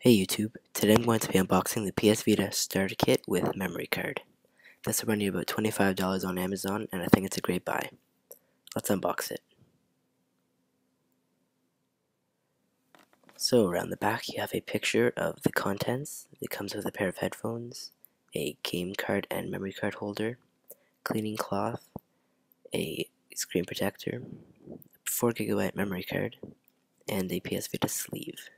Hey YouTube, today I'm going to be unboxing the PS Vita starter kit with memory card. This will run you about $25 on Amazon and I think it's a great buy. Let's unbox it. So around the back you have a picture of the contents. It comes with a pair of headphones, a game card and memory card holder, cleaning cloth, a screen protector, 4GB memory card, and a PS Vita sleeve.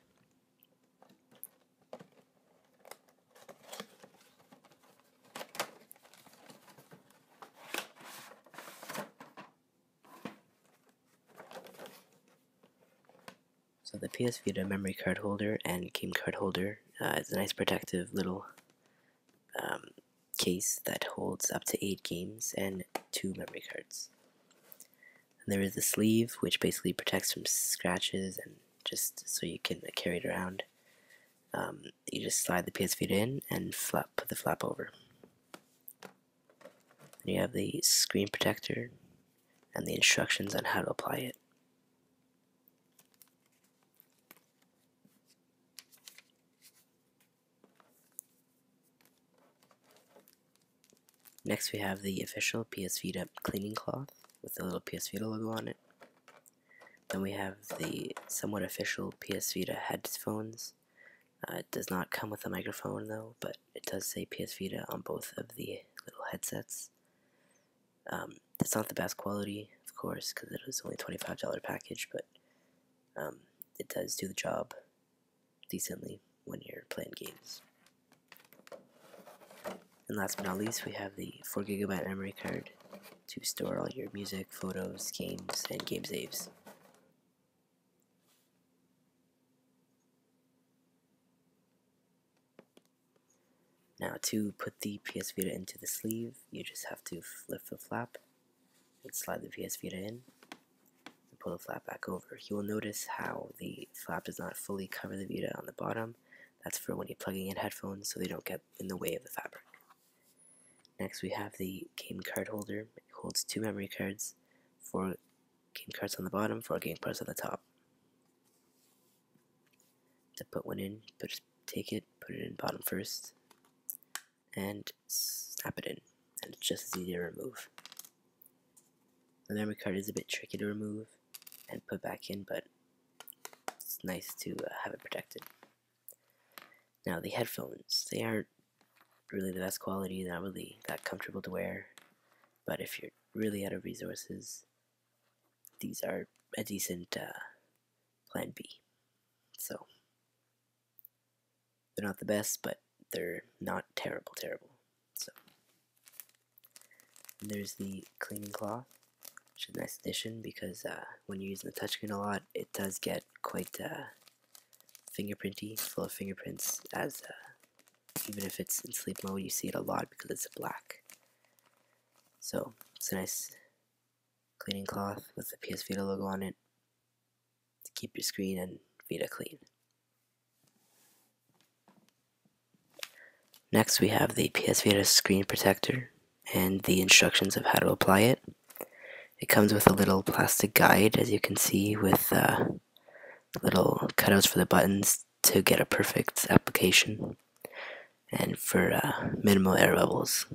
So the PS Vita memory card holder and game card holder uh, is a nice protective little um, case that holds up to 8 games and 2 memory cards. And there is the sleeve which basically protects from scratches and just so you can carry it around. Um, you just slide the PS Vita in and flap, put the flap over. And you have the screen protector and the instructions on how to apply it. Next we have the official PS Vita cleaning cloth with the little PS Vita logo on it. Then we have the somewhat official PS Vita headphones. Uh, it does not come with a microphone though, but it does say PS Vita on both of the little headsets. Um, it's not the best quality, of course, because it was only $25 package, but um, it does do the job decently when you're playing games. And last but not least, we have the 4GB memory card to store all your music, photos, games, and game saves. Now to put the PS Vita into the sleeve, you just have to lift the flap and slide the PS Vita in and pull the flap back over. You will notice how the flap does not fully cover the Vita on the bottom. That's for when you're plugging in headphones so they don't get in the way of the fabric. Next we have the game card holder. It holds two memory cards, four game cards on the bottom, four game cards on the top. To put one in, just take it, put it in bottom first, and snap it in. And it's just as easy to remove. The memory card is a bit tricky to remove and put back in, but it's nice to uh, have it protected. Now the headphones, they aren't really the best quality, not really that comfortable to wear. But if you're really out of resources, these are a decent uh, plan B. So, they're not the best, but they're not terrible, terrible. So, and there's the cleaning cloth, which is a nice addition because uh, when you're using the touchscreen a lot, it does get quite uh, fingerprinty, full of fingerprints as uh, even if it's in sleep mode, you see it a lot because it's black. So, it's a nice cleaning cloth with the PS Vita logo on it to keep your screen and Vita clean. Next we have the PS Vita screen protector and the instructions of how to apply it. It comes with a little plastic guide as you can see with uh, little cutouts for the buttons to get a perfect application and for uh, minimal air bubbles.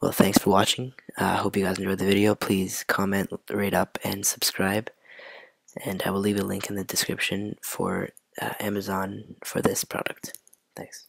Well, thanks for watching. I uh, hope you guys enjoyed the video. Please comment, rate up, and subscribe. And I will leave a link in the description for uh, Amazon for this product. Thanks.